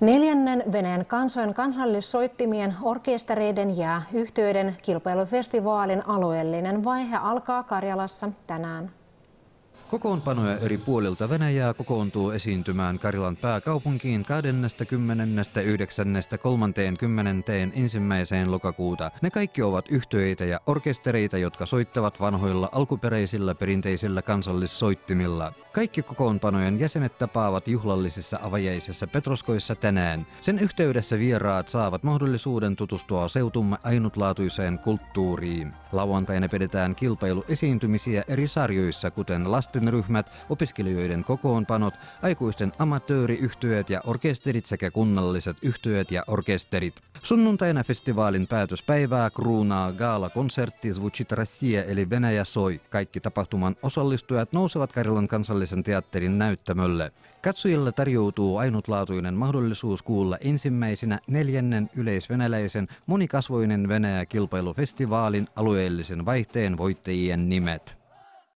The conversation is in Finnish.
Neljännen Venäjän kansojen kansallissoittimien, orkestereiden ja yhtiöiden kilpailufestivaalin alueellinen vaihe alkaa Karjalassa tänään. Kokoonpanoja eri puolilta Venäjää kokoontuu esiintymään Karilan pääkaupunkiin 29.30. ensimmäiseen lokakuuta. Ne kaikki ovat yhtyöitä ja orkestereita, jotka soittavat vanhoilla alkuperäisillä perinteisillä kansallissoittimilla. Kaikki kokoonpanojen jäsenet tapaavat juhlallisissa avajaisissa Petroskoissa tänään. Sen yhteydessä vieraat saavat mahdollisuuden tutustua seutumme ainutlaatuiseen kulttuuriin. Lauantaina pidetään kilpailuesiintymisiä eri sarjoissa, kuten lasten ryhmät, opiskelijoiden kokoonpanot, aikuisten amatööriyhtyöt ja orkesterit sekä kunnalliset yhtyöt ja orkesterit. Sunnuntaina festivaalin päätöspäivää kruunaa gaala-konsertti Zvuchit Rassia eli Venäjä soi. Kaikki tapahtuman osallistujat nousevat Karjalan kansallisen teatterin näyttämölle. Katsojille tarjoutuu ainutlaatuinen mahdollisuus kuulla ensimmäisenä neljännen yleisvenäläisen monikasvoinen Venäjä-kilpailufestivaalin alueellisen vaihteen voittajien nimet.